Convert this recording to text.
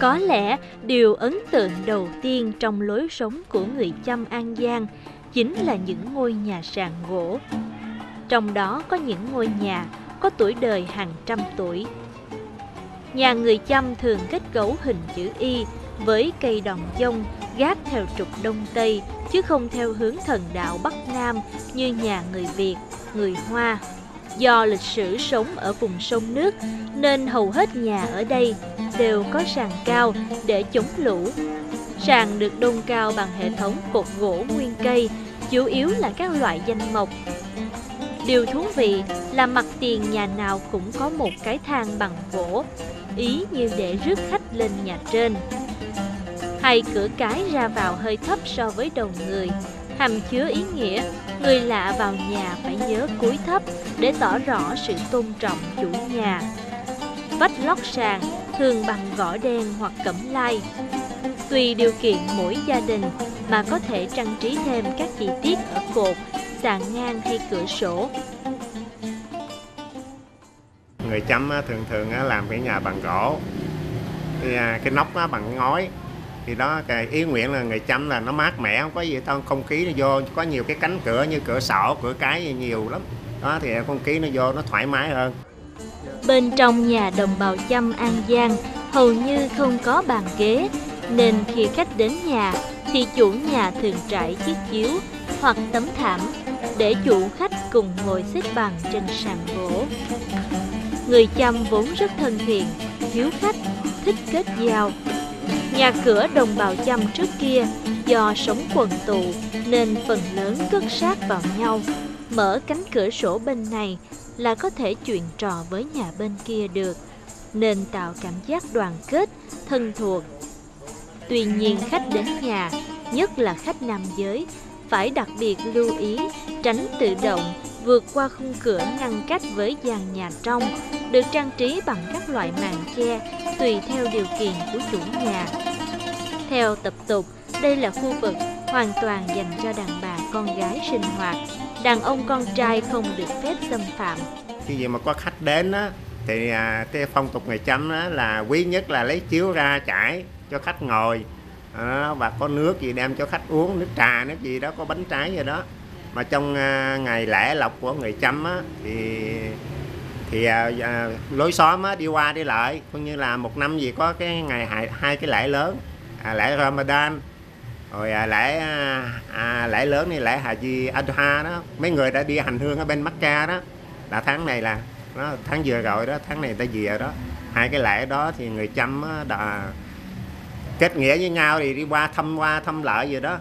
Có lẽ điều ấn tượng đầu tiên trong lối sống của người Chăm An Giang chính là những ngôi nhà sàn gỗ. Trong đó có những ngôi nhà có tuổi đời hàng trăm tuổi. Nhà người Chăm thường kết cấu hình chữ Y với cây đòn dông gác theo trục Đông Tây chứ không theo hướng thần đạo Bắc Nam như nhà người Việt, người Hoa. Do lịch sử sống ở vùng sông nước nên hầu hết nhà ở đây đều có sàn cao để chống lũ. Sàn được đôn cao bằng hệ thống cột gỗ nguyên cây, chủ yếu là các loại danh mộc. Điều thú vị là mặt tiền nhà nào cũng có một cái thang bằng gỗ, ý như để rước khách lên nhà trên. Hay cửa cái ra vào hơi thấp so với đầu người, hàm chứa ý nghĩa người lạ vào nhà phải nhớ cúi thấp để tỏ rõ sự tôn trọng chủ nhà. Vách lót sàn thường bằng gõ đen hoặc cẩm lai. Tùy điều kiện mỗi gia đình mà có thể trang trí thêm các chi tiết ở cột, sàn ngang hay cửa sổ. Người chăm thường thường làm cái nhà bằng gỗ, thì à, cái nóc nó bằng ngói, thì đó cái ý nguyện là người chăm là nó mát mẻ không có gì tao không khí nó vô. Có nhiều cái cánh cửa như cửa sổ cửa cái nhiều lắm. Đó thì không khí nó vô nó thoải mái hơn. Bên trong nhà đồng bào chăm An Giang hầu như không có bàn ghế, nên khi khách đến nhà thì chủ nhà thường trải chiếc chiếu hoặc tấm thảm để chủ khách cùng ngồi xếp bằng trên sàn gỗ. Người chăm vốn rất thân thiện, hiếu khách, thích kết giao. Nhà cửa đồng bào chăm trước kia do sống quần tụ nên phần lớn cất sát vào nhau. Mở cánh cửa sổ bên này là có thể chuyện trò với nhà bên kia được, nên tạo cảm giác đoàn kết, thân thuộc. Tuy nhiên khách đến nhà, nhất là khách nam giới, phải đặc biệt lưu ý tránh tự động vượt qua khung cửa ngăn cách với gian nhà trong, được trang trí bằng các loại màn che tùy theo điều kiện của chủ nhà. Theo tập tục, đây là khu vực hoàn toàn dành cho đàn bà con gái sinh hoạt. Đàn ông con trai không được phép xâm phạm. Khi gì mà có khách đến á thì à, cái phong tục ngày chấm á là quý nhất là lấy chiếu ra trải cho khách ngồi. À, và có nước gì đem cho khách uống nước trà nước gì đó có bánh trái gì đó. Mà trong à, ngày lễ lộc của người chăm á thì thì à, à, lối xóm á đi qua đi lại. Cũng như là một năm gì có cái ngày hai, hai cái lễ lớn à, lễ Ramadan rồi à, lễ à, à, lễ lớn này lễ Haji Adha đó mấy người đã đi hành hương ở bên Mecca đó. Là tháng này là nó tháng vừa rồi đó tháng này ta về đó. Hai cái lễ đó thì người chăm đã kết nghĩa với nhau thì đi qua thăm qua thăm lợi gì đó.